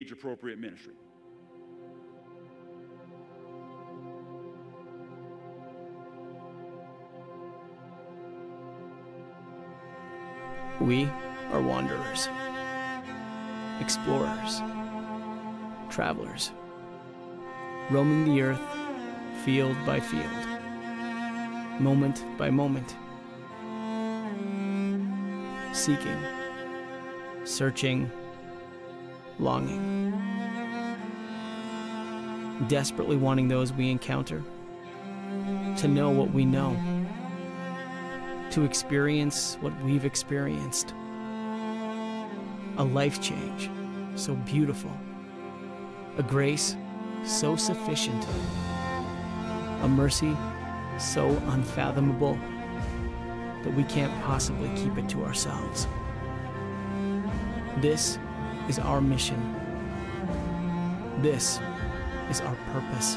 age appropriate ministry. We are wanderers, explorers, travelers, roaming the earth field by field, moment by moment, seeking, searching, longing, desperately wanting those we encounter to know what we know to experience what we've experienced. A life change so beautiful, a grace so sufficient, a mercy so unfathomable that we can't possibly keep it to ourselves. This is our mission. This is our purpose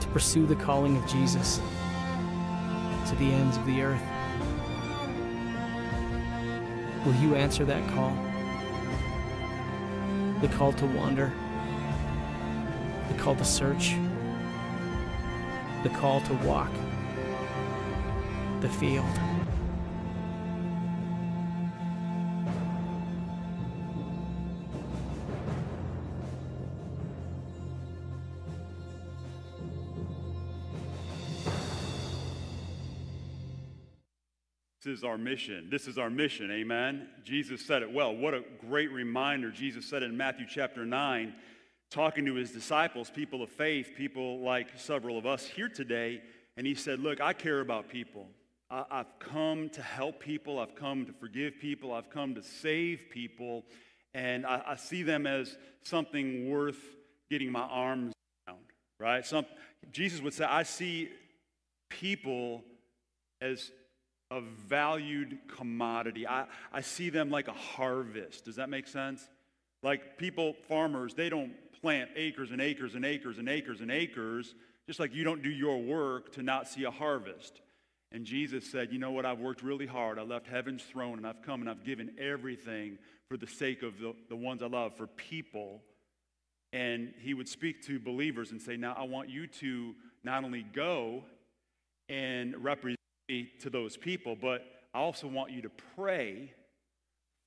to pursue the calling of Jesus to the ends of the earth. Will you answer that call? The call to wander, the call to search, the call to walk, the field. This is our mission. This is our mission. Amen. Jesus said it well. What a great reminder. Jesus said in Matthew chapter 9, talking to his disciples, people of faith, people like several of us here today. And he said, Look, I care about people. I, have come to help people. I've come to forgive people. I've come to save people. And I, I see them as something worth getting my arms around, right? Some, Jesus would say, I see people as a valued commodity. I, I see them like a harvest. Does that make sense? Like people, farmers, they don't plant acres and acres and acres and acres and acres, just like you don't do your work to not see a harvest. And Jesus said, You know what? I've worked really hard. I left heaven's throne and I've come and I've given everything for the sake of the, the ones I love, for people. And he would speak to believers and say, Now I want you to not only go and represent to those people, but I also want you to pray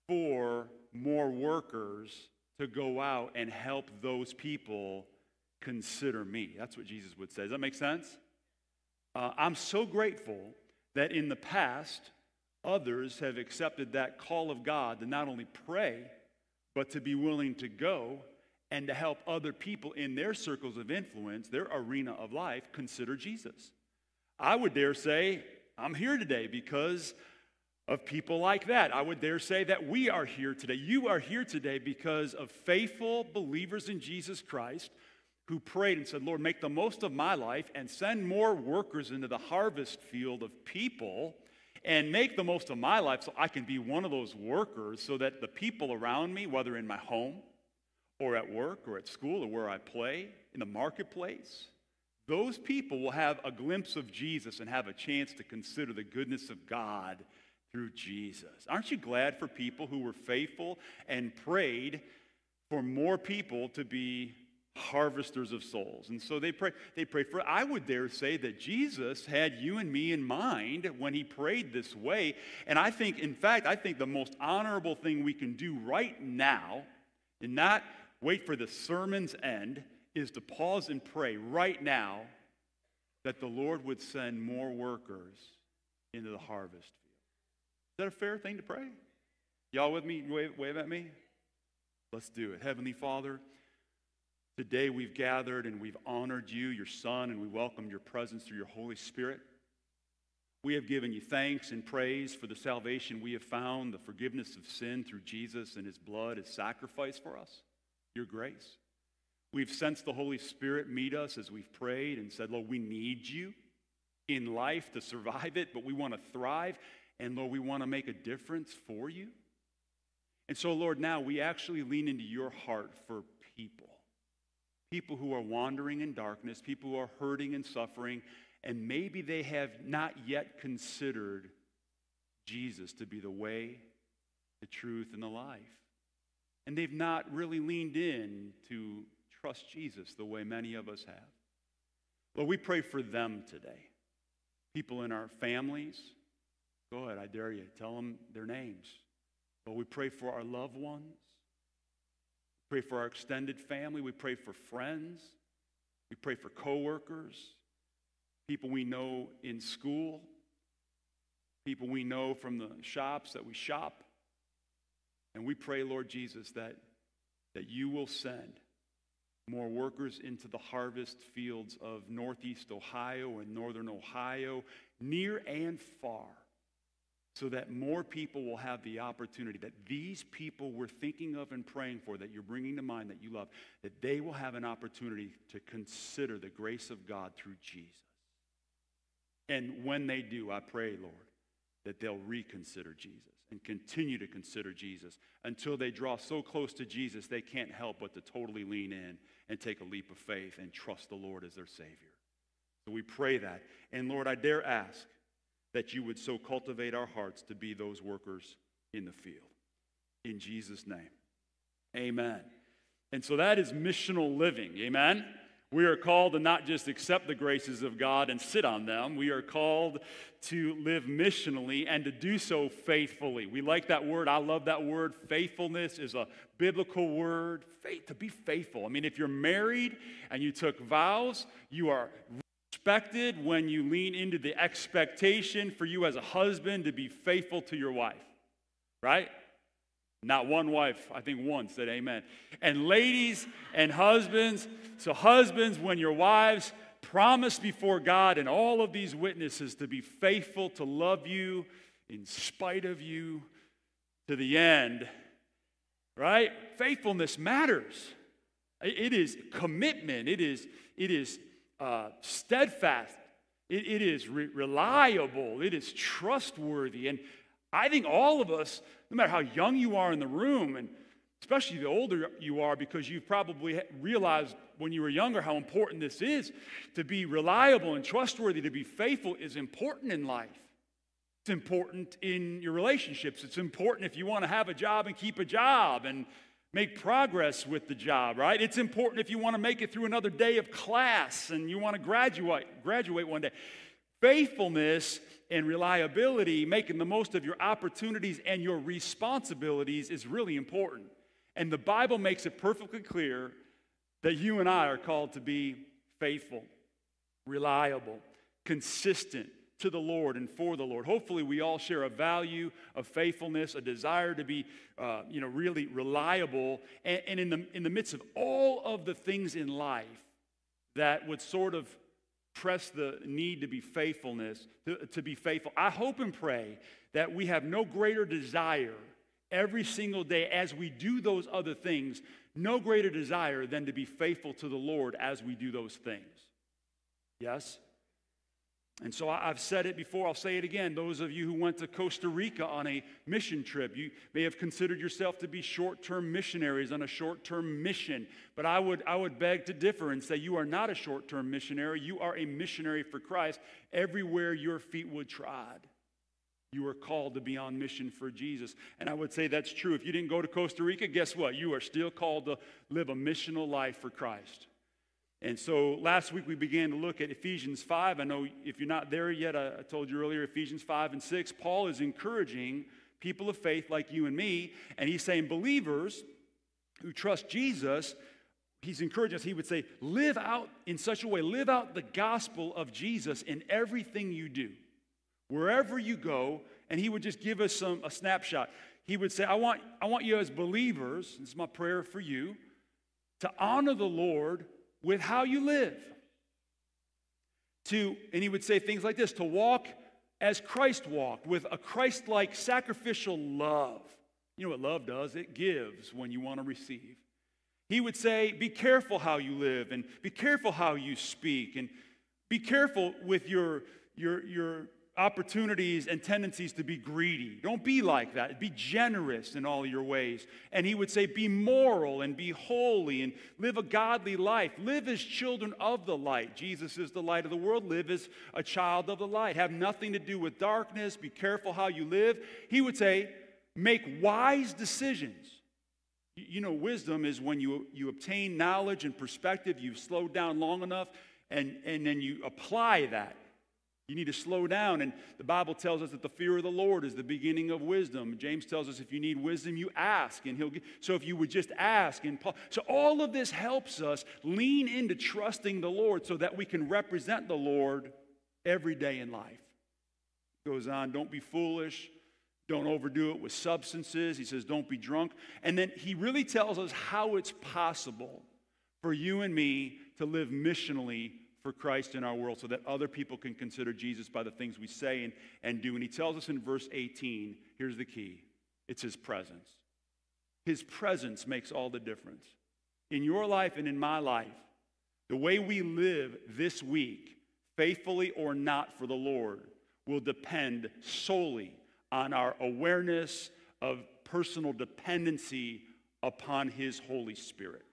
for more workers to go out and help those people consider me. That's what Jesus would say. Does that make sense? Uh, I'm so grateful that in the past, others have accepted that call of God to not only pray, but to be willing to go and to help other people in their circles of influence, their arena of life, consider Jesus. I would dare say I'm here today because of people like that. I would dare say that we are here today. You are here today because of faithful believers in Jesus Christ who prayed and said, Lord, make the most of my life and send more workers into the harvest field of people and make the most of my life so I can be one of those workers so that the people around me, whether in my home or at work or at school or where I play, in the marketplace, those people will have a glimpse of Jesus and have a chance to consider the goodness of God through Jesus. Aren't you glad for people who were faithful and prayed for more people to be harvesters of souls? And so they pray they prayed for I would dare say that Jesus had you and me in mind when he prayed this way. And I think in fact I think the most honorable thing we can do right now and not wait for the sermon's end is to pause and pray right now that the Lord would send more workers into the harvest field. Is that a fair thing to pray? Y'all with me? Wave, wave at me? Let's do it. Heavenly Father, today we've gathered and we've honored you, your Son, and we welcome your presence through your Holy Spirit. We have given you thanks and praise for the salvation we have found, the forgiveness of sin through Jesus and his blood, his sacrifice for us, your grace. We've sensed the Holy Spirit meet us as we've prayed and said, Lord, we need you in life to survive it, but we want to thrive. And Lord, we want to make a difference for you. And so, Lord, now we actually lean into your heart for people. People who are wandering in darkness, people who are hurting and suffering, and maybe they have not yet considered Jesus to be the way, the truth, and the life. and they've not really leaned in to trust Jesus the way many of us have. Lord, we pray for them today. People in our families. Go ahead, I dare you. Tell them their names. Lord, we pray for our loved ones. We pray for our extended family. We pray for friends. We pray for coworkers, people we know in school, people we know from the shops that we shop. And we pray, Lord Jesus, that, that you will send more workers into the harvest fields of Northeast Ohio and Northern Ohio, near and far, so that more people will have the opportunity that these people we're thinking of and praying for, that you're bringing to mind, that you love, that they will have an opportunity to consider the grace of God through Jesus. And when they do, I pray, Lord, that they'll reconsider Jesus and continue to consider Jesus until they draw so close to Jesus they can't help but to totally lean in and take a leap of faith and trust the Lord as their Savior. So we pray that. And Lord, I dare ask that you would so cultivate our hearts to be those workers in the field. In Jesus' name, amen. And so that is missional living, amen. We are called to not just accept the graces of God and sit on them. We are called to live missionally and to do so faithfully. We like that word. I love that word. Faithfulness is a biblical word. Faith, to be faithful. I mean, if you're married and you took vows, you are respected when you lean into the expectation for you as a husband to be faithful to your wife, right? Not one wife, I think one said amen. And ladies and husbands, so husbands, when your wives promise before God and all of these witnesses to be faithful, to love you in spite of you to the end, right? Faithfulness matters. It is commitment, it is, it is uh, steadfast, it, it is re- reliable, it is trustworthy. And I think all of us, no matter how young you are in the room, and especially the older you are, because you've probably realized when you were younger how important this is to be reliable and trustworthy, to be faithful is important in life. It's important in your relationships. It's important if you want to have a job and keep a job and make progress with the job, right? It's important if you want to make it through another day of class and you want to graduate, graduate one day. Faithfulness and reliability, making the most of your opportunities and your responsibilities is really important. And the Bible makes it perfectly clear that you and I are called to be faithful, reliable, consistent to the Lord and for the Lord. Hopefully, we all share a value of faithfulness, a desire to be, uh, you know, really reliable. And, and in, the, in the midst of all of the things in life that would sort of press the need to be faithfulness, to, to be faithful. I hope and pray that we have no greater desire every single day as we do those other things, no greater desire than to be faithful to the Lord as we do those things. Yes? And so I've said it before, I'll say it again. Those of you who went to Costa Rica on a mission trip, you may have considered yourself to be short term missionaries on a short term mission. But I would, I would beg to differ and say you are not a short term missionary. You are a missionary for Christ everywhere your feet would trod. You are called to be on mission for Jesus. And I would say that's true. If you didn't go to Costa Rica, guess what? You are still called to live a missional life for Christ. And so last week we began to look at Ephesians 5. I know if you're not there yet, I, told you earlier, Ephesians 5 and 6. Paul is encouraging people of faith like you and me, and he's saying believers who trust Jesus, he's encouraging us, he would say, live out in such a way, live out the gospel of Jesus in everything you do. Wherever you go, and he would just give us some a snapshot. He would say, I want, I want you as believers, this is my prayer for you, to honor the Lord with how you live. To, and he would say things like this to walk as Christ walked, with a Christ like sacrificial love. You know what love does? It gives when you want to receive. He would say, Be careful how you live, and be careful how you speak, and be careful with your, your, your opportunities and tendencies to be greedy. Don't be like that. Be generous in all your ways. And he would say, Be moral and be holy and live a godly life. Live as children of the light. Jesus is the light of the world. Live as a child of the light. Have nothing to do with darkness. Be careful how you live. He would say, Make wise decisions. You know, wisdom is when you, you obtain knowledge and perspective, you've slowed down long enough, and, and then you apply that. You need to slow down. And the Bible tells us that the fear of the Lord is the beginning of wisdom. James tells us if you need wisdom, you ask, and he'll give. So if you would just ask, and Paul, so all of this helps us lean into trusting the Lord so that we can represent the Lord every day in life. Goes on, don't be foolish. Don't overdo it with substances. He says, don't be drunk. And then he really tells us how it's possible for you and me to live missionally for Christ in our world so that other people can consider Jesus by the things we say and, and do. And he tells us in verse 18 here's the key it's his presence. His presence makes all the difference. In your life and in my life, the way we live this week, faithfully or not for the Lord, will depend solely on our awareness of personal dependency upon His Holy Spirit.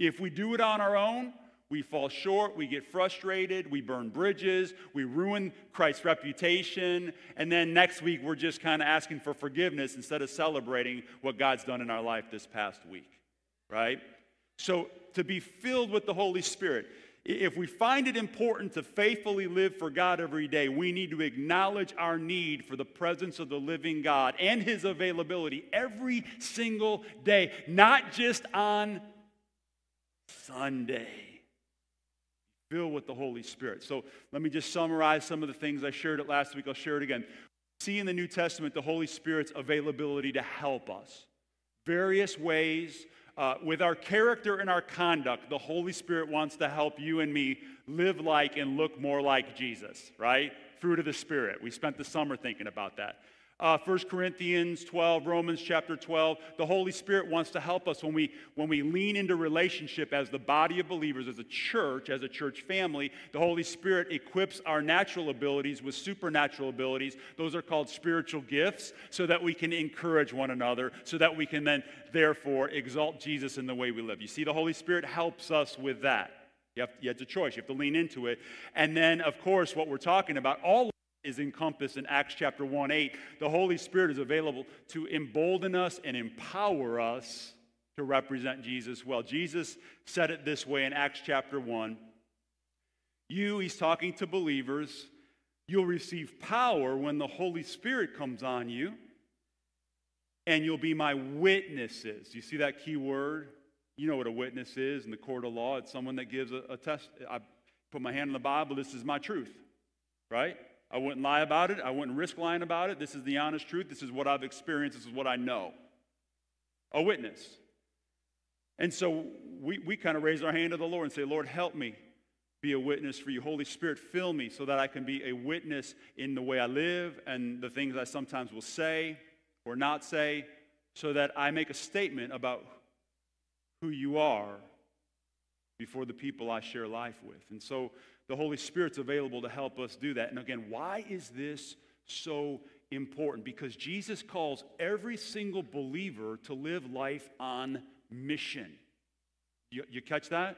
If we do it on our own, we fall short, we get frustrated, we burn bridges, we ruin Christ's reputation, and then next week we're just kind of asking for forgiveness instead of celebrating what God's done in our life this past week, right? So, to be filled with the Holy Spirit, if we find it important to faithfully live for God every day, we need to acknowledge our need for the presence of the living God and His availability every single day, not just on Sunday filled with the Holy Spirit. So let me just summarize some of the things I shared it last week. I'll share it again. See in the New Testament the Holy Spirit's availability to help us. Various ways. Uh, with our character and our conduct, the Holy Spirit wants to help you and me live like and look more like Jesus, right? Fruit of the Spirit. We spent the summer thinking about that uh, 1 Corinthians 12, Romans chapter 12. The Holy Spirit wants to help us when we, when we lean into relationship as the body of believers, as a church, as a church family. The Holy Spirit equips our natural abilities with supernatural abilities. Those are called spiritual gifts, so that we can encourage one another, so that we can then, therefore, exalt Jesus in the way we live. You see, the Holy Spirit helps us with that. You have, you have a choice. You have to lean into it. And then, of course, what we're talking about, all is encompassed in Acts chapter 1 8. The Holy Spirit is available to embolden us and empower us to represent Jesus well. Jesus said it this way in Acts chapter 1. You, he's talking to believers, you'll receive power when the Holy Spirit comes on you, and you'll be my witnesses. You see that key word? You know what a witness is in the court of law. It's someone that gives a, a test. I put my hand in the Bible, this is my truth, right? I wouldn't lie about it. I wouldn't risk lying about it. This is the honest truth. This is what I've experienced. This is what I know. A witness. And so we, we kind of raise our hand to the Lord and say, Lord, help me be a witness for you. Holy Spirit, fill me so that I can be a witness in the way I live and the things I sometimes will say or not say, so that I make a statement about who you are before the people I share life with. And so the Holy Spirit's available to help us do that. And again, why is this so important? Because Jesus calls every single believer to live life on mission. You, you catch that?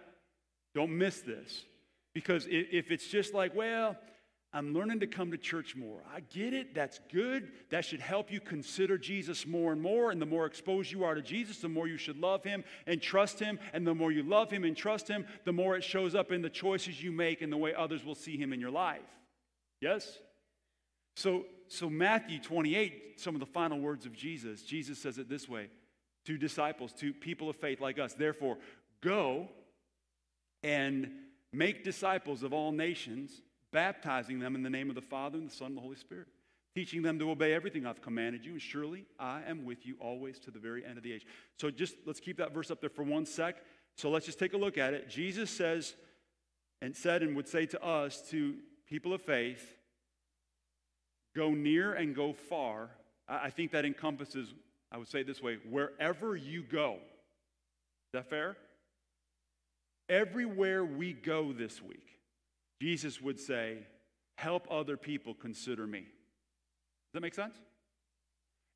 Don't miss this. Because if it's just like, well, I'm learning to come to church more. I get it. That's good. That should help you consider Jesus more and more. And the more exposed you are to Jesus, the more you should love him and trust him. And the more you love him and trust him, the more it shows up in the choices you make and the way others will see him in your life. Yes? So, so Matthew 28, some of the final words of Jesus, Jesus says it this way to disciples, to people of faith like us. Therefore, go and make disciples of all nations baptizing them in the name of the Father and the Son and the Holy Spirit, teaching them to obey everything I've commanded you, and surely I am with you always to the very end of the age. So just let's keep that verse up there for one sec. So let's just take a look at it. Jesus says and said and would say to us, to people of faith, go near and go far. I think that encompasses, I would say this way, wherever you go. Is that fair? Everywhere we go this week, Jesus would say, Help other people consider me. Does that make sense?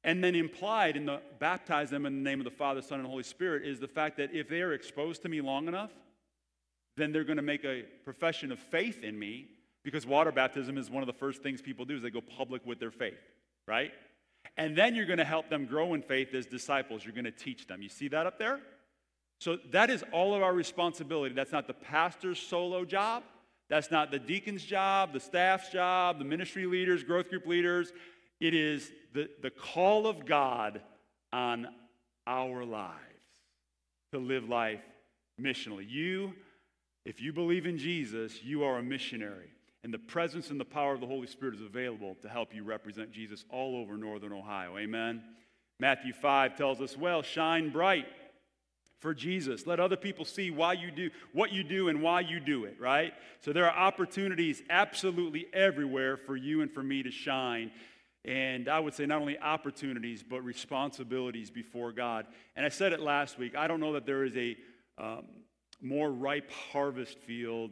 And then implied in the baptize them in the name of the Father, Son, and Holy Spirit is the fact that if they are exposed to me long enough, then they're going to make a profession of faith in me because water baptism is one of the first things people do is they go public with their faith, right? And then you're going to help them grow in faith as disciples. You're going to teach them. You see that up there? So that is all of our responsibility. That's not the pastor's solo job. That's not the deacon's job, the staff's job, the ministry leaders, growth group leaders. It is the, the call of God on our lives to live life missionally. You, if you believe in Jesus, you are a missionary. And the presence and the power of the Holy Spirit is available to help you represent Jesus all over northern Ohio. Amen. Matthew 5 tells us, well, shine bright for Jesus. Let other people see why you do what you do and why you do it, right? So there are opportunities absolutely everywhere for you and for me to shine. And I would say not only opportunities, but responsibilities before God. And I said it last week. I don't know that there is a um, more ripe harvest field,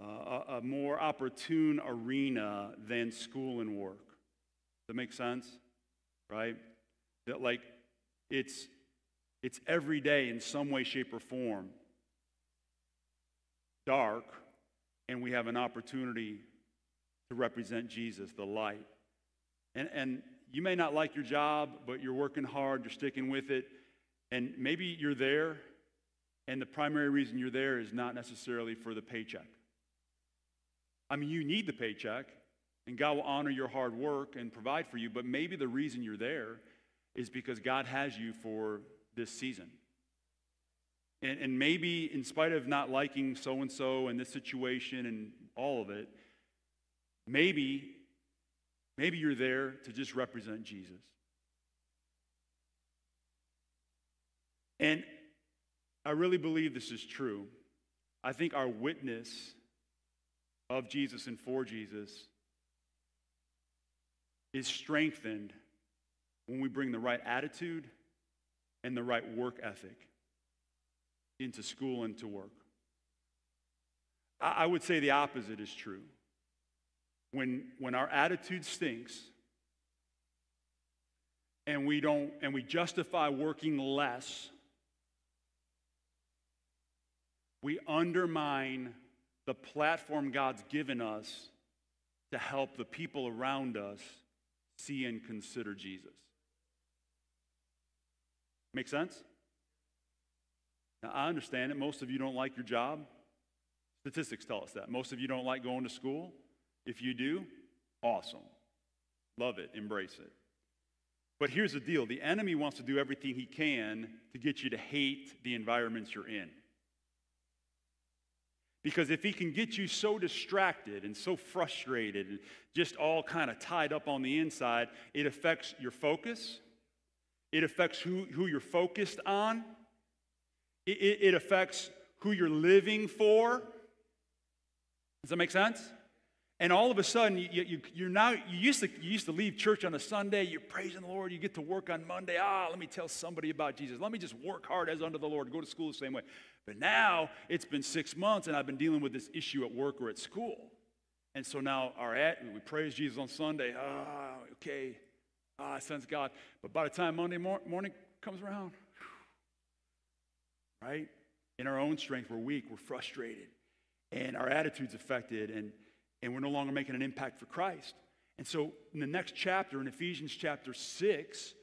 uh, a, a more opportune arena than school and work. Does that make sense? Right? That, like, it's it's every day in some way, shape, or form dark, and we have an opportunity to represent Jesus, the light. And, and you may not like your job, but you're working hard, you're sticking with it, and maybe you're there, and the primary reason you're there is not necessarily for the paycheck. I mean, you need the paycheck, and God will honor your hard work and provide for you, but maybe the reason you're there is because God has you for this season. And, and maybe, in spite of not liking so and so and this situation and all of it, maybe, maybe you're there to just represent Jesus. And I really believe this is true. I think our witness of Jesus and for Jesus is strengthened when we bring the right attitude and the right work ethic into school and to work. I would say the opposite is true. When, when our attitude stinks and we don't and we justify working less, we undermine the platform God's given us to help the people around us see and consider Jesus. Make sense? Now, I understand it. Most of you don't like your job. Statistics tell us that. Most of you don't like going to school. If you do, awesome. Love it. Embrace it. But here's the deal the enemy wants to do everything he can to get you to hate the environments you're in. Because if he can get you so distracted and so frustrated and just all kind of tied up on the inside, it affects your focus, it affects who, who you're focused on. It, it, it affects who you're living for. Does that make sense? And all of a sudden, you, you, you're now, you used, to, you used to leave church on a Sunday, you're praising the Lord, you get to work on Monday. Ah, let me tell somebody about Jesus. Let me just work hard as under the Lord, go to school the same way. But now it's been six months and I've been dealing with this issue at work or at school. And so now our at, we praise Jesus on Sunday. Ah, okay. Ah, I sense God. But by the time Monday mor- morning comes around, right? In our own strength, we're weak, we're frustrated, and our attitude's affected, and, and we're no longer making an impact for Christ. And so in the next chapter, in Ephesians chapter 6,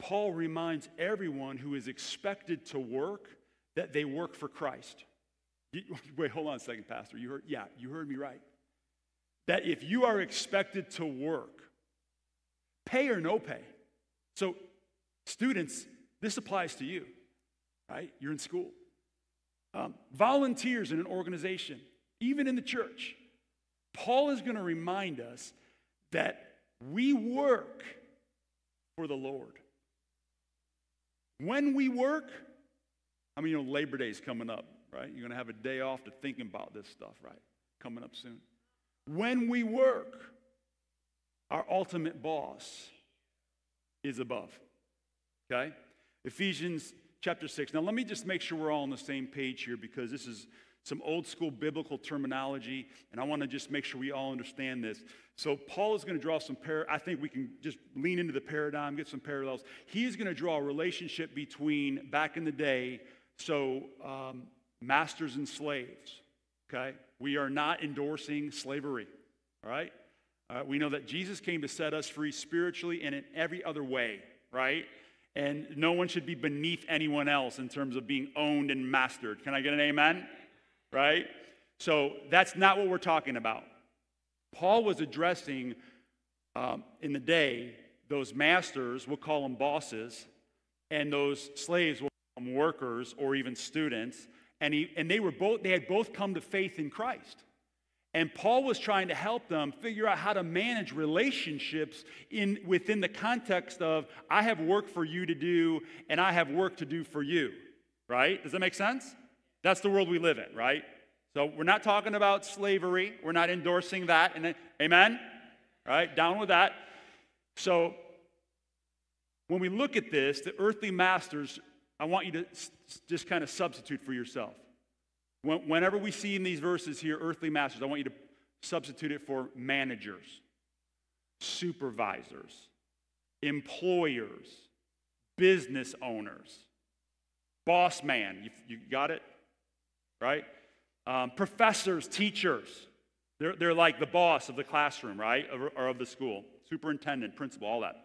Paul reminds everyone who is expected to work that they work for Christ. Wait, hold on a second, Pastor. You heard, yeah, you heard me right. That if you are expected to work, pay or no pay. So, students, this applies to you, right? You're in school. Um, volunteers in an organization, even in the church. Paul is going to remind us that we work for the Lord. When we work, I mean, you know, Labor Day is coming up, right? You're going to have a day off to think about this stuff, right? Coming up soon. When we work, our ultimate boss is above. Okay? Ephesians chapter 6. Now, let me just make sure we're all on the same page here because this is some old school biblical terminology, and I want to just make sure we all understand this. So, Paul is going to draw some, par- I think we can just lean into the paradigm, get some parallels. He is going to draw a relationship between back in the day, so um, masters and slaves. Okay? We are not endorsing slavery, all right? Uh, we know that Jesus came to set us free spiritually and in every other way, right? And no one should be beneath anyone else in terms of being owned and mastered. Can I get an amen? Right? So that's not what we're talking about. Paul was addressing um, in the day those masters, we'll call them bosses, and those slaves, we'll call them workers or even students. And, he, and they, were both, they had both come to faith in Christ. And Paul was trying to help them figure out how to manage relationships in, within the context of, I have work for you to do, and I have work to do for you. Right? Does that make sense? That's the world we live in, right? So we're not talking about slavery. We're not endorsing that. And amen? Right? Down with that. So when we look at this, the earthly masters, I want you to just kind of substitute for yourself. Whenever we see in these verses here, earthly masters, I want you to substitute it for managers, supervisors, employers, business owners, boss man. You, you got it? Right? Um, professors, teachers. They're, they're like the boss of the classroom, right? Or, or of the school. Superintendent, principal, all that.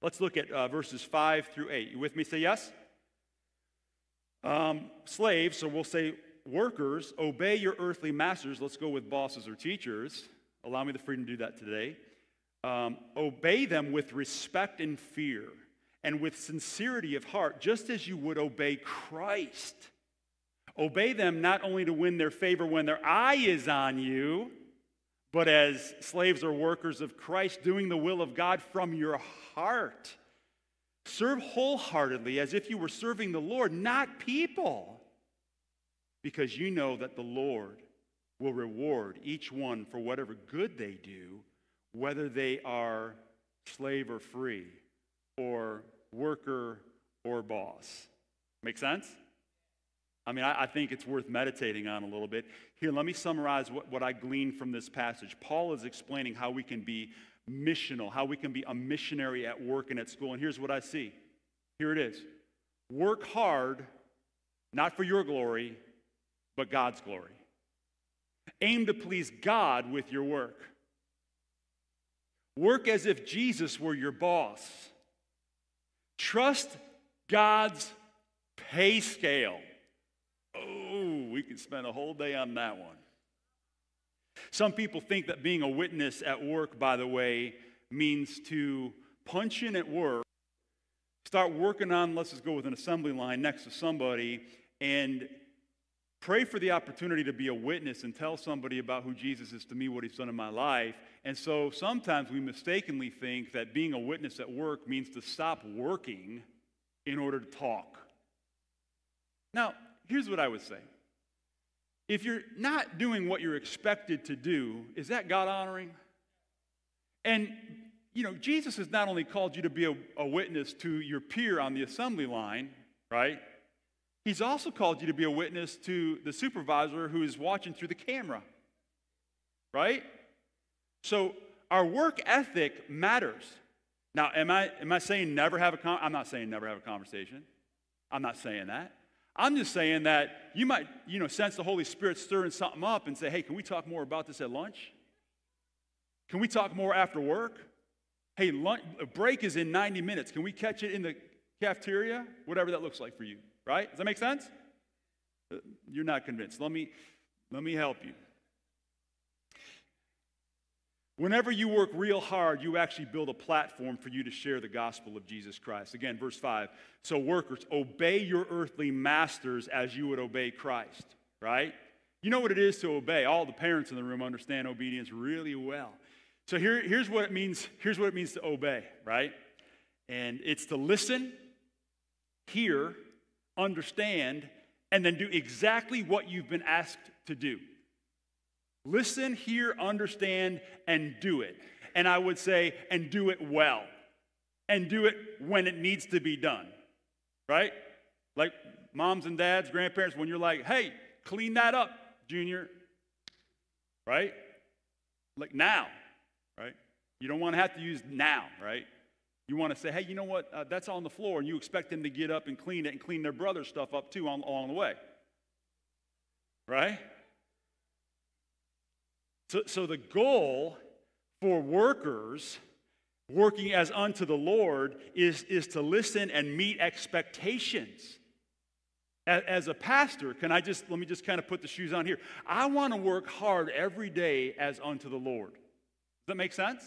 Let's look at uh, verses 5 through 8. You with me? Say yes? Um, slaves, so we'll say workers, obey your earthly masters. Let's go with bosses or teachers. Allow me the freedom to do that today. Um, obey them with respect and fear and with sincerity of heart, just as you would obey Christ. Obey them not only to win their favor when their eye is on you, but as slaves or workers of Christ, doing the will of God from your heart. Serve wholeheartedly as if you were serving the Lord, not people because you know that the Lord will reward each one for whatever good they do, whether they are slave or free, or worker or boss. Make sense? I mean, I, I, think it's worth meditating on a little bit. Here, let me summarize what, what I gleaned from this passage. Paul is explaining how we can be missional, how we can be a missionary at work and at school. And here's what I see here it is work hard, not for your glory, but God's glory. Aim to please God with your work. Work as if Jesus were your boss. Trust God's pay scale. Oh, we could spend a whole day on that one. Some people think that being a witness at work, by the way, means to punch in at work, start working on, let's just go with an assembly line next to somebody, and Pray for the opportunity to be a witness and tell somebody about who Jesus is to me, what he's done in my life. And so sometimes we mistakenly think that being a witness at work means to stop working in order to talk. Now, here's what I would say. If you're not doing what you're expected to do, is that God honoring? And, you know, Jesus has not only called you to be a, a witness to your peer on the assembly line, right? He's also called you to be a witness to the supervisor who is watching through the camera. Right? So our work ethic matters. Now, am I, am I saying never have a con- I'm not saying never have a conversation. I'm not saying that. I'm just saying that you might, you know, sense the Holy Spirit stirring something up and say, hey, can we talk more about this at lunch? Can we talk more after work? Hey, lunch, break is in 90 minutes. Can we catch it in the cafeteria? Whatever that looks like for you. Right? Does that make sense? You're not convinced. Let me, let me help you. Whenever you work real hard, you actually build a platform for you to share the gospel of Jesus Christ. Again, verse 5. So, workers, obey your earthly masters as you would obey Christ, right? You know what it is to obey. All the parents in the room understand obedience really well. So, here, here's, what it means, here's what it means to obey, right? And it's to listen, hear, understand, and then do exactly what you've been asked to do. Listen, hear, understand, and do it. And I would say, and do it well. And do it when it needs to be done. Right? Like moms and dads, grandparents, when you're like, hey, clean that up, junior. Right? Like now. Right? You don't want to have to use now, right? You want to say, hey, you know what? Uh, that's on the floor, and you expect them to get up and clean it and clean their brother's stuff up too on, along the way. Right? So, so the goal for workers working as unto the Lord is, is to listen and meet expectations. As, as a pastor, can I just, let me just kind of put the shoes on here. I want to work hard every day as unto the Lord. Does that make sense?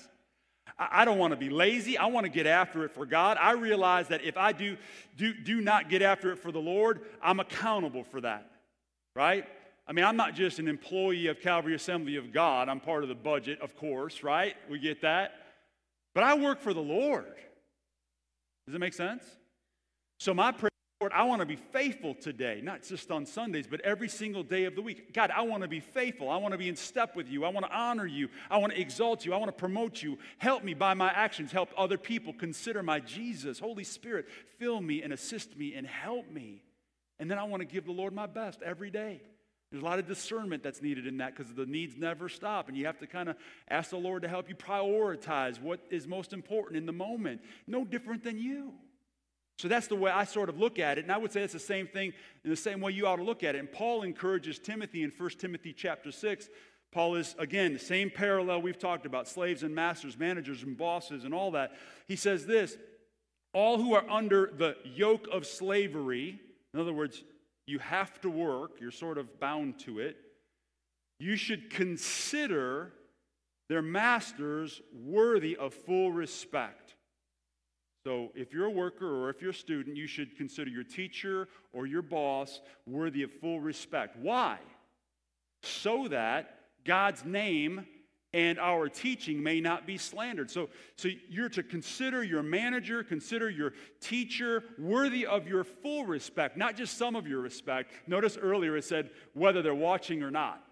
I don't want to be lazy. I want to get after it for God. I realize that if I do, do, do not get after it for the Lord, I'm accountable for that, right? I mean, I'm not just an employee of Calvary Assembly of God. I'm part of the budget, of course, right? We get that. But I work for the Lord. Does that make sense? So my prayer, Lord, I want to be faithful today, not just on Sundays, but every single day of the week. God, I want to be faithful. I want to be in step with you. I want to honor you. I want to exalt you. I want to promote you. Help me by my actions. Help other people consider my Jesus. Holy Spirit, fill me and assist me and help me. And then I want to give the Lord my best every day. There's a lot of discernment that's needed in that because the needs never stop. And you have to kind of ask the Lord to help you prioritize what is most important in the moment. No different than you. So that's the way I sort of look at it. And I would say it's the same thing in the same way you ought to look at it. And Paul encourages Timothy in 1 Timothy chapter 6. Paul is, again, the same parallel we've talked about slaves and masters, managers and bosses, and all that. He says this all who are under the yoke of slavery, in other words, you have to work, you're sort of bound to it, you should consider their masters worthy of full respect. So, if you're a worker or if you're a student, you should consider your teacher or your boss worthy of full respect. Why? So that God's name and our teaching may not be slandered. So, so you're to consider your manager, consider your teacher worthy of your full respect, not just some of your respect. Notice earlier it said whether they're watching or not.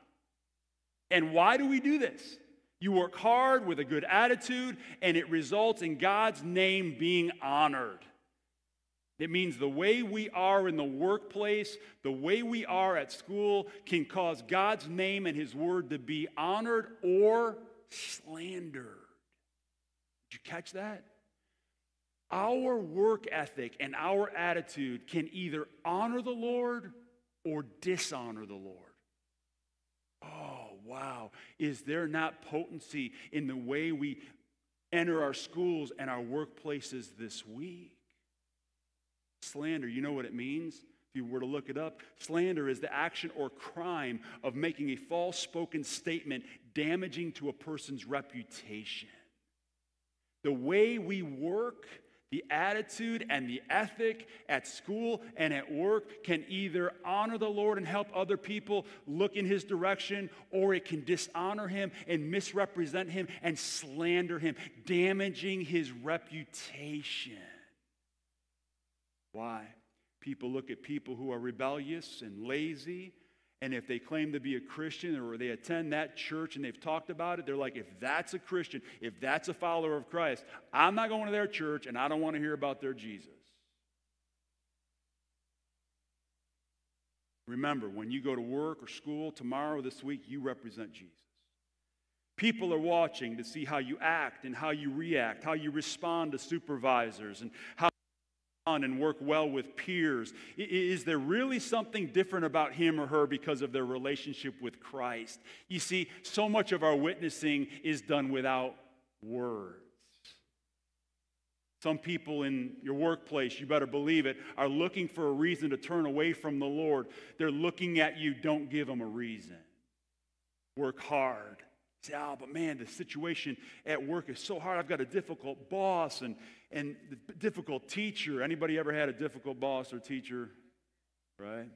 And why do we do this? You work hard with a good attitude, and it results in God's name being honored. It means the way we are in the workplace, the way we are at school, can cause God's name and His word to be honored or slandered. Did you catch that? Our work ethic and our attitude can either honor the Lord or dishonor the Lord. Oh, wow. Is there not potency in the way we enter our schools and our workplaces this week? Slander, you know what it means? If you were to look it up, slander is the action or crime of making a false spoken statement damaging to a person's reputation. The way we work, the attitude and the ethic at school and at work can either honor the Lord and help other people look in his direction, or it can dishonor him and misrepresent him and slander him, damaging his reputation. Why? People look at people who are rebellious and lazy, and if they claim to be a Christian or they attend that church and they've talked about it, they're like, if that's a Christian, if that's a follower of Christ, I'm not going to their church and I don't want to hear about their Jesus. Remember, when you go to work or school tomorrow, this week, you represent Jesus. People are watching to see how you act and how you react, how you respond to supervisors, and how and work well with peers? Is there really something different about him or her because of their relationship with Christ? You see, so much of our witnessing is done without words. Some people in your workplace, you better believe it, are looking for a reason to turn away from the Lord. They're looking at you, don't give them a reason. Work hard. Say, oh, but man, the situation at work is so hard. I've got a difficult boss and and the difficult teacher. Anybody ever had a difficult boss or teacher? Right?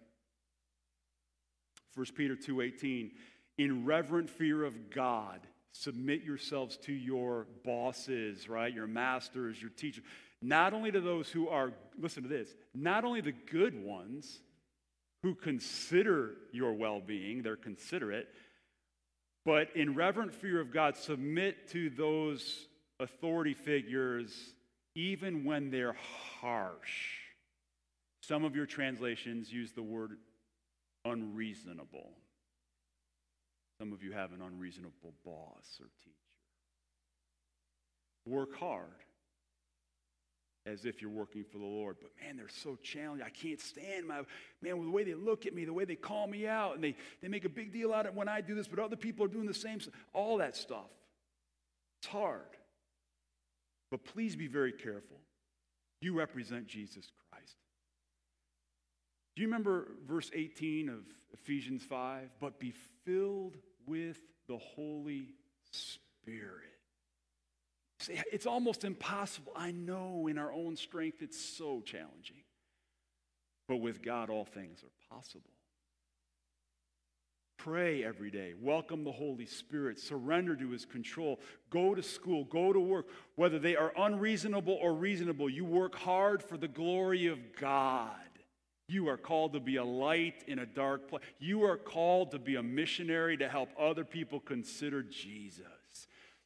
1 Peter 2:18 In reverent fear of God, submit yourselves to your bosses, right? Your masters, your teachers. Not only to those who are listen to this, not only the good ones who consider your well-being, they're considerate, but in reverent fear of God, submit to those authority figures even when they're harsh. Some of your translations use the word unreasonable. Some of you have an unreasonable boss or teacher. Work hard as if you're working for the Lord. But man, they're so challenging. I can't stand my man the way they look at me, the way they call me out, and they, they make a big deal out of it when I do this, but other people are doing the same. All that stuff. It's hard. But please be very careful. You represent Jesus Christ. Do you remember verse 18 of Ephesians 5? But be filled with the Holy Spirit. See, it's almost impossible. I know in our own strength it's so challenging. But with God, all things are possible. Pray every day. Welcome the Holy Spirit. Surrender to His control. Go to school. Go to work. Whether they are unreasonable or reasonable, you work hard for the glory of God. You are called to be a light in a dark place. You are called to be a missionary to help other people consider Jesus.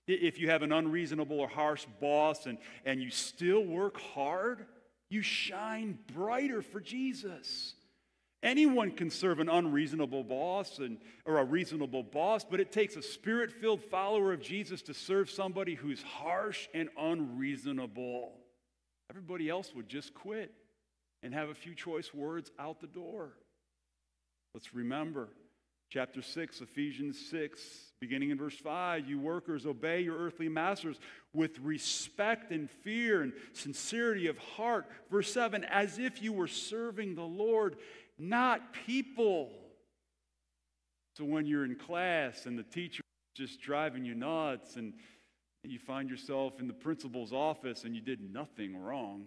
If you have an unreasonable or harsh boss and, and you still work hard, you shine brighter for Jesus. Anyone can serve an unreasonable boss and, or a reasonable boss, but it takes a spirit filled follower of Jesus to serve somebody who's harsh and unreasonable. Everybody else would just quit and have a few choice words out the door. Let's remember chapter 6, Ephesians 6, beginning in verse 5 You workers, obey your earthly masters with respect and fear and sincerity of heart. Verse 7 As if you were serving the Lord, not people. So when you're in class and the teacher is just driving you nuts and you find yourself in the principal's office and you did nothing wrong,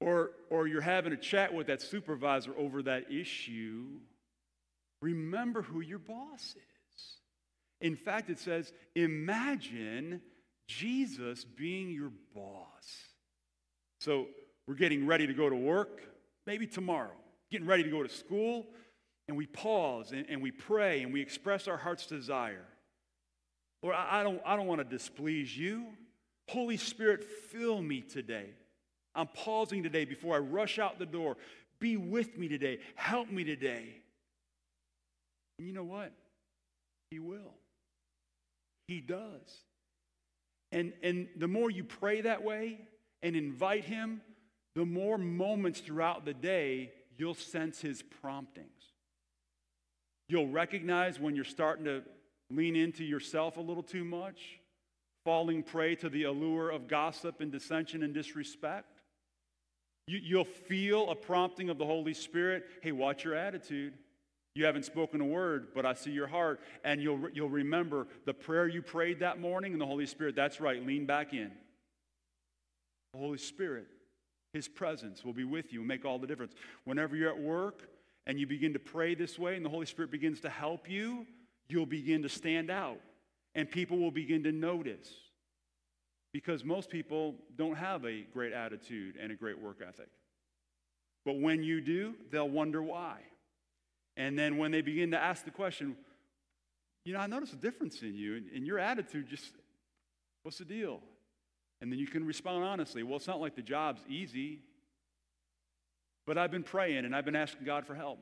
or, or you're having a chat with that supervisor over that issue, remember who your boss is. In fact, it says, imagine Jesus being your boss. So we're getting ready to go to work, maybe tomorrow, getting ready to go to school, and we pause and, and we pray and we express our heart's desire. Lord, I, I don't, I don't want to displease you. Holy Spirit, fill me today. I'm pausing today before I rush out the door. Be with me today. Help me today. And you know what? He will. He does. And, and the more you pray that way and invite Him, the more moments throughout the day you'll sense His promptings. You'll recognize when you're starting to lean into yourself a little too much, falling prey to the allure of gossip and dissension and disrespect. You, will feel a prompting of the Holy Spirit. Hey, watch your attitude. You haven't spoken a word, but I see your heart. And you'll, you'll remember the prayer you prayed that morning and the Holy Spirit. That's right, lean back in. The Holy Spirit, His presence will be with you and make all the difference. Whenever you're at work and you begin to pray this way and the Holy Spirit begins to help you, you'll begin to stand out and people will begin to notice because most people don't have a great attitude and a great work ethic. But when you do, they'll wonder why. And then when they begin to ask the question, you know, I notice a difference in you, and, your attitude just, what's the deal? And then you can respond honestly, well, it's not like the job's easy, but I've been praying and I've been asking God for help.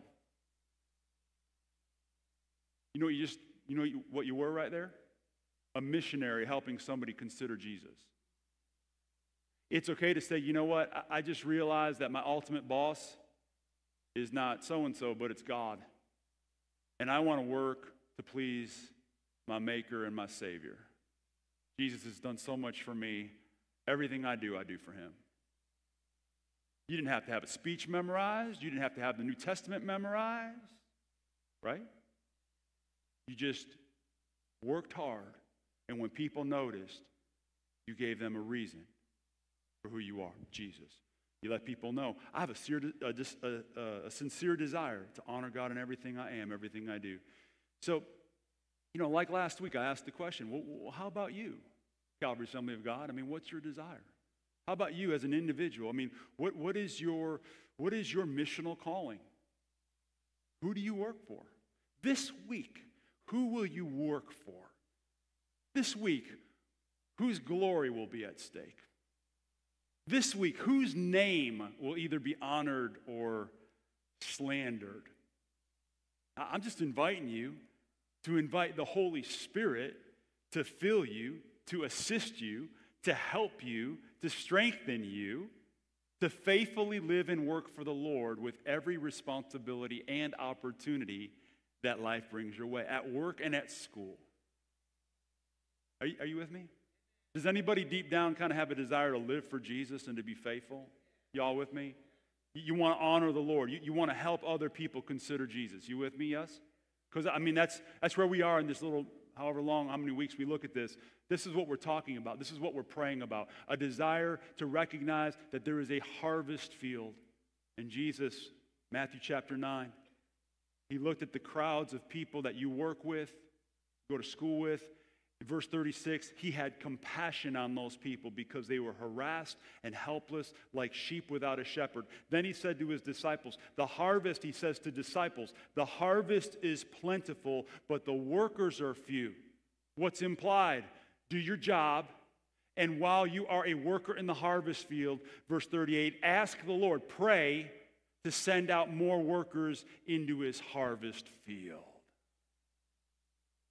You know you just, you know what you were right there? a missionary helping somebody consider Jesus. It's okay to say, you know what, I just realized that my ultimate boss is not so and so, but it's God. And I want to work to please my Maker and my Savior. Jesus has done so much for me. Everything I do, I do for Him. You didn't have to have a speech memorized, you didn't have to have the New Testament memorized, right? You just worked hard and when people noticed, you gave them a reason for who you are, Jesus. You let people know, I have a, a, a, a sincere desire to honor God in everything I am, everything I do. So, you know, like last week, I asked the question, well, how about you, Calvary Assembly of God? I mean, what's your desire? How about you as an individual? I mean, what, what, is your, what is your missional calling? Who do you work for? This week, who will you work for? This week, whose glory will be at stake? This week, whose name will either be honored or slandered? I'm just inviting you to invite the Holy Spirit to fill you, to assist you, to help you, to strengthen you, to faithfully live and work for the Lord with every responsibility and opportunity that life brings your way, at work and at school Are you, are you with me? Does anybody deep down kind of have a desire to live for Jesus and to be faithful? Y'all with me? You, want to honor the Lord. You, you want to help other people consider Jesus. You with me? Yes? Because, I mean, that's, that's where we are in this little, however long, how many weeks we look at this. This is what we're talking about. This is what we're praying about. A desire to recognize that there is a harvest field. And Jesus, Matthew chapter 9, he looked at the crowds of people that you work with, go to school with, verse 36, he had compassion on those people because they were harassed and helpless like sheep without a shepherd. Then he said to his disciples, The harvest, he says to disciples, the harvest is plentiful, but the workers are few. What's implied? Do your job. And while you are a worker in the harvest field, verse 38, ask the Lord, pray to send out more workers into his harvest field.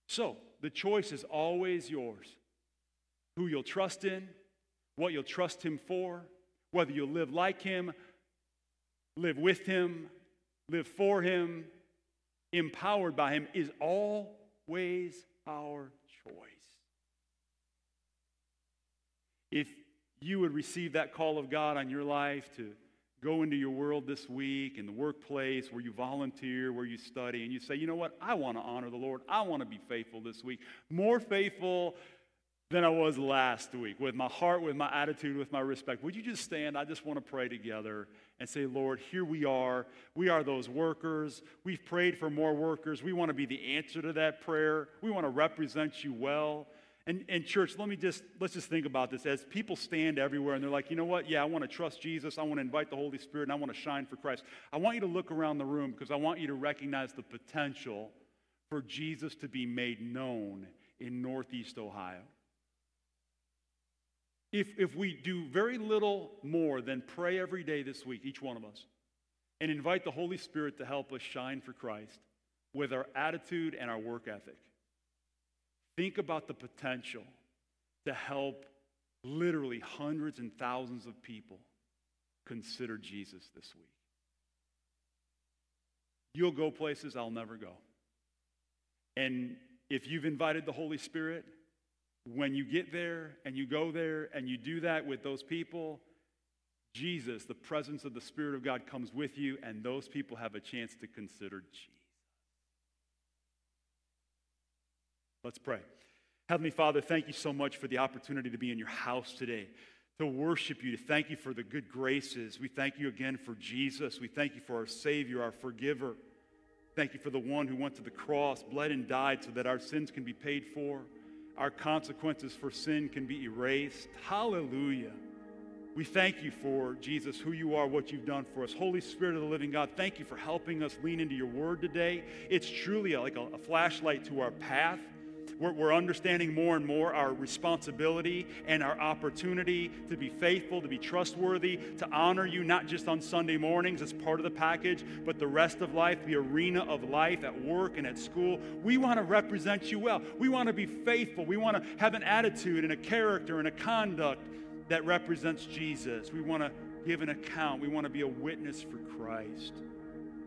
So, the choice is always yours. Who you'll trust in, what you'll trust Him for, whether you'll live like Him, live with Him, live for Him, empowered by Him, is always our choice. If you would receive that call of God on your life to go into your world this week in the workplace where you volunteer, where you study, and you say, you know what? I want to honor the Lord. I want to be faithful this week. More faithful than I was last week with my heart, with my attitude, with my respect. Would you just stand? I just want to pray together and say, Lord, here we are. We are those workers. We've prayed for more workers. We want to be the answer to that prayer. We want to represent you well. And, and church, let me just let's just think about this. As people stand everywhere and they're like, you know what? Yeah, I want to trust Jesus. I want to invite the Holy Spirit and I want to shine for Christ. I want you to look around the room because I want you to recognize the potential for Jesus to be made known in Northeast Ohio. If, if we do very little more than pray every day this week, each one of us, and invite the Holy Spirit to help us shine for Christ with our attitude and our work ethic, Think about the potential to help literally hundreds and thousands of people consider Jesus this week. You'll go places I'll never go. And if you've invited the Holy Spirit, when you get there and you go there and you do that with those people, Jesus, the presence of the Spirit of God comes with you, and those people have a chance to consider Jesus. Let's pray. Heavenly Father, thank you so much for the opportunity to be in your house today, to worship you, to thank you for the good graces. We thank you again for Jesus. We thank you for our Savior, our forgiver. Thank you for the one who went to the cross, bled and died so that our sins can be paid for, our consequences for sin can be erased. Hallelujah. We thank you for Jesus, who you are, what you've done for us. Holy Spirit of the living God, thank you for helping us lean into your word today. It's truly like a, a flashlight to our path. We're, we're understanding more and more our responsibility and our opportunity to be faithful, to be trustworthy, to honor you, not just on Sunday mornings as part of the package, but the rest of life, the arena of life at work and at school. We want to represent you well. We want to be faithful. We want to have an attitude and a character and a conduct that represents Jesus. We want to give an account. We want to be a witness for Christ.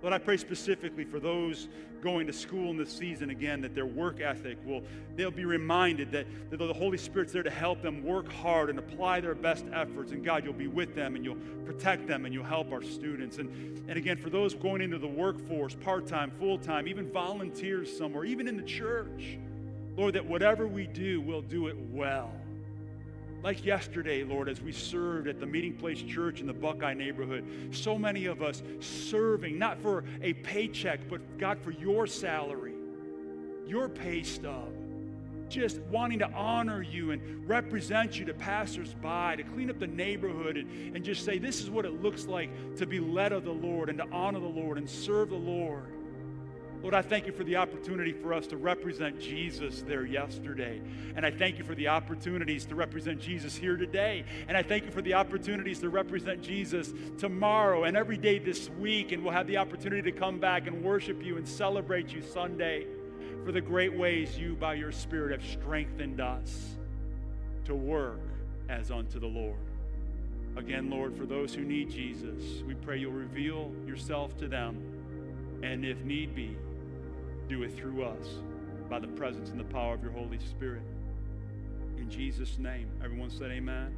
Lord, I pray specifically for those going to school in this season again that their work ethic will, they'll be reminded that, that the Holy Spirit's there to help them work hard and apply their best efforts. And God, you'll be with them and you'll protect them and you'll help our students. And, and again, for those going into the workforce, part time, full time, even volunteers somewhere, even in the church, Lord, that whatever we do, we'll do it well. Like yesterday, Lord, as we served at the Meeting Place Church in the Buckeye neighborhood, so many of us serving, not for a paycheck, but God, for your salary, your pay stub just wanting to honor you and represent you to passersby, to clean up the neighborhood and, and just say, this is what it looks like to be led of the Lord and to honor the Lord and serve the Lord. Lord, I thank you for the opportunity for us to represent Jesus there yesterday. And I thank you for the opportunities to represent Jesus here today. And I thank you for the opportunities to represent Jesus tomorrow and every day this week. And we'll have the opportunity to come back and worship you and celebrate you Sunday for the great ways you, by your Spirit, have strengthened us to work as unto the Lord. Again, Lord, for those who need Jesus, we pray you'll reveal yourself to them. And if need be, do it through us by the presence and the power of your Holy Spirit. In Jesus' name. Everyone said amen.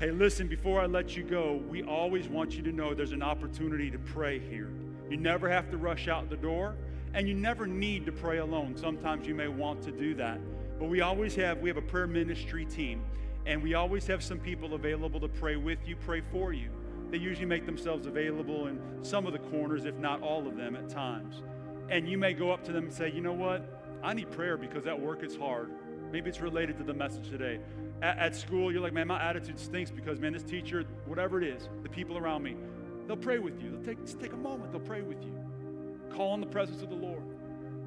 Hey, listen, before I let you go, we always want you to know there's an opportunity to pray here. You never have to rush out the door, and you never need to pray alone. Sometimes you may want to do that. But we always have, we have a prayer ministry team, and we always have some people available to pray with you, pray for you. They usually make themselves available in some of the corners, if not all of them at times. And you may go up to them and say, you know what? I need prayer because that work is hard. Maybe it's related to the message today. At, at, school, you're like, man, my attitude stinks because, man, this teacher, whatever it is, the people around me, they'll pray with you. They'll take, just take a moment, they'll pray with you. Call on the presence of the Lord.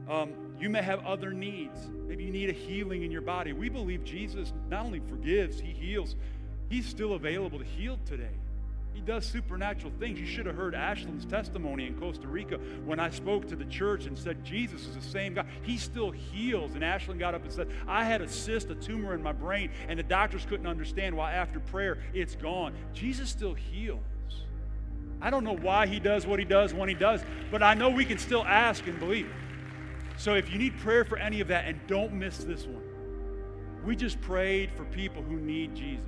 Um, you may have other needs. Maybe you need a healing in your body. We believe Jesus not only forgives, he heals. He's still available to heal today. He does supernatural things. You should have heard Ashland's testimony in Costa Rica when I spoke to the church and said, Jesus is the same God. He still heals. And Ashland got up and said, I had a cyst, a tumor in my brain, and the doctors couldn't understand why after prayer it's gone. Jesus still heals. I don't know why he does what he does when he does, but I know we can still ask and believe. So if you need prayer for any of that, and don't miss this one, we just prayed for people who need Jesus.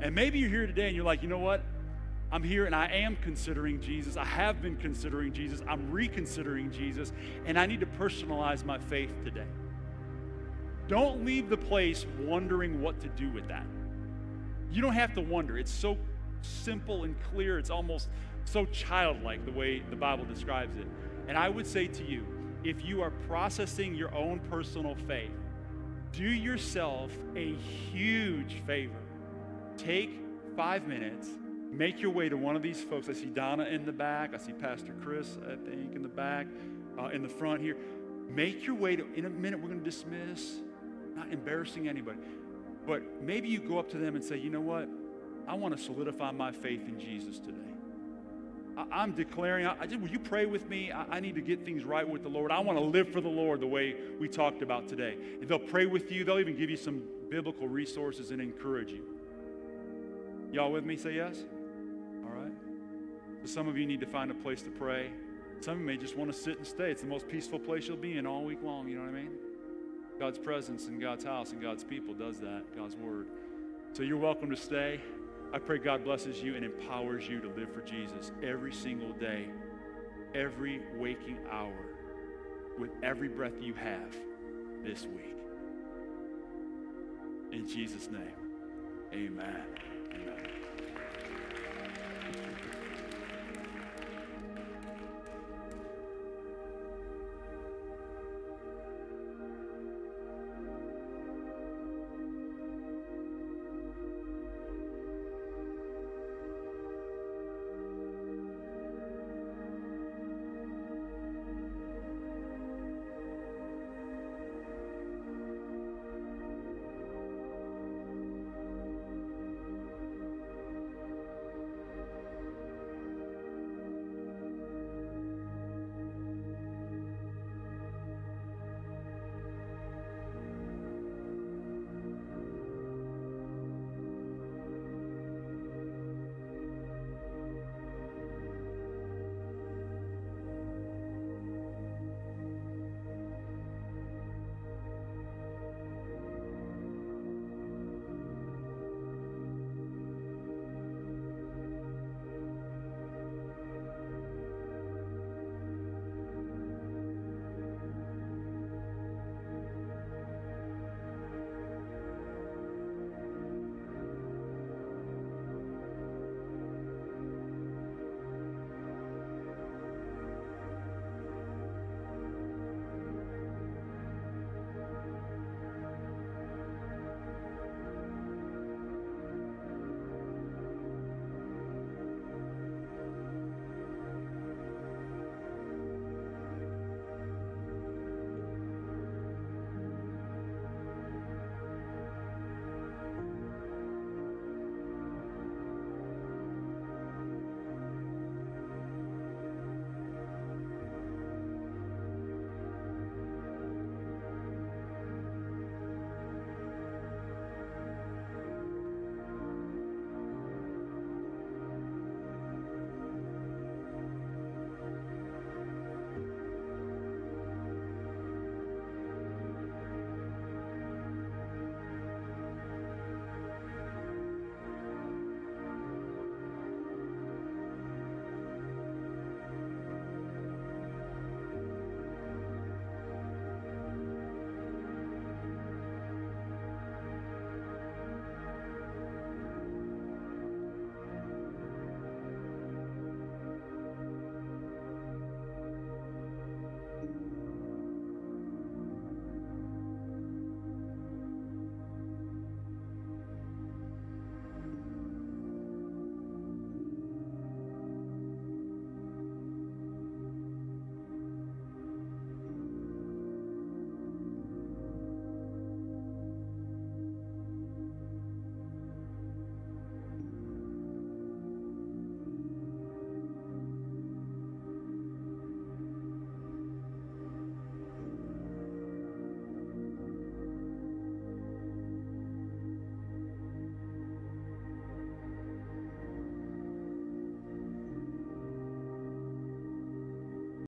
And maybe you're here today and you're like, you know what? I'm here and I am considering Jesus. I have been considering Jesus. I'm reconsidering Jesus. And I need to personalize my faith today. Don't leave the place wondering what to do with that. You don't have to wonder. It's so simple and clear. It's almost so childlike the way the Bible describes it. And I would say to you, if you are processing your own personal faith, do yourself a huge favor. Take five minutes make your way to one of these folks. I see Donna in the back. I see Pastor Chris, I think, in the back, uh, in the front here. Make your way to, in a minute, we're going to dismiss, not embarrassing anybody. But maybe you go up to them and say, you know what? I want to solidify my faith in Jesus today. I, am declaring, I, I just, will you pray with me? I, I need to get things right with the Lord. I want to live for the Lord the way we talked about today. And they'll pray with you. They'll even give you some biblical resources and encourage you. Y'all with me? Say yes? Some of you need to find a place to pray. Some of you may just want to sit and stay. It's the most peaceful place you'll be in all week long. You know what I mean? God's presence in God's house and God's people does that, God's word. So you're welcome to stay. I pray God blesses you and empowers you to live for Jesus every single day, every waking hour, with every breath you have this week. In Jesus' name, amen.